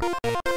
Rock.